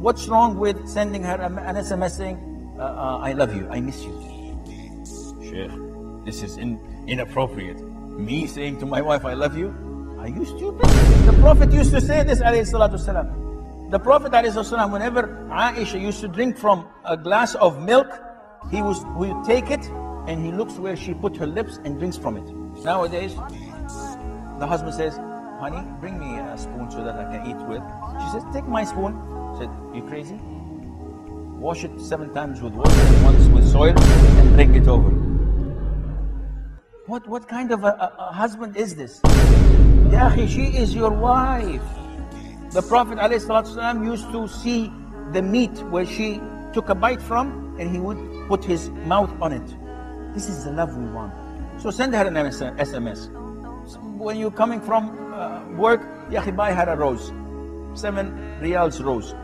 What's wrong with sending her an SMS saying, uh, uh, I love you, I miss you? Sheikh, this is in, inappropriate. Me saying to my wife, I love you? Are you stupid? The Prophet used to say this, alayhi salatu salam. The Prophet, alayhi salam, whenever Aisha used to drink from a glass of milk, he was, take it and he looks where she put her lips and drinks from it. Nowadays, the husband says, honey, bring me a spoon so that I can eat with. She says, take my spoon. He said, you crazy? Wash it seven times with water once with soil and bring it over. What, what kind of a, a, a husband is this? Ya she is your wife. The Prophet ﷺ used to see the meat where she took a bite from and he would put his mouth on it. This is the love we want. So send her an SMS. When you're coming from work, ya akhi, buy a rose. Seven riyals rose.